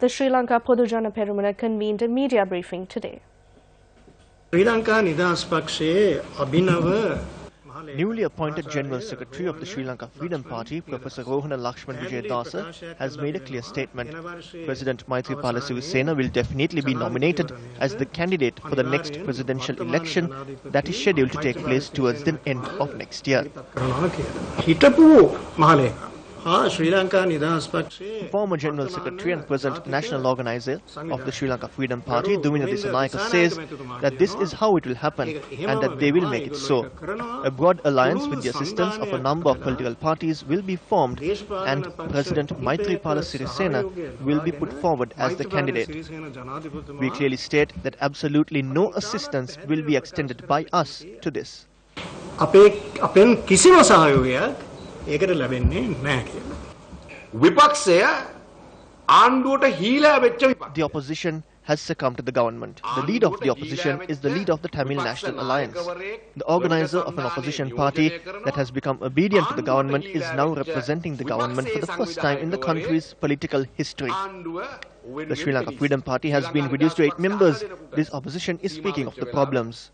The Sri Lanka Podujana Peramuna convened a media briefing today. Sri Lanka Nidas Pakshe Abhinava Newly appointed General Secretary of the Sri Lanka Freedom Party, Professor Rohana Lakshman Vijayadasa, has made a clear statement. President Maithripala Sirisena will definitely be nominated as the candidate for the next presidential election that is scheduled to take place towards the end of next year. Former General Secretary and President National Organizer of the Sri Lanka Freedom Party, Duminda Dissanayake, says that this is how it will happen and that they will make it so. A broad alliance with the assistance of a number of political parties will be formed and President Maithripala Sirisena will be put forward as the candidate. We clearly state that absolutely no assistance will be extended by us to this. අපෙන් කිසිම සහයෝගයක් ඒකට ලැබෙන්නේ නැහැ කියලා. විපක්ෂය ආණ්ඩුවට හීලා වෙච්ච විපක්ෂ. The opposition has succumbed to the government. The leader of the opposition is the leader of the Tamil National Alliance. The organizer of an opposition party that has become obedient to the government is now representing the government for the first time in the country's political history. ආණ්ඩුව The Sri Lanka Freedom Party has been reduced to eight members. This opposition is speaking of the problems.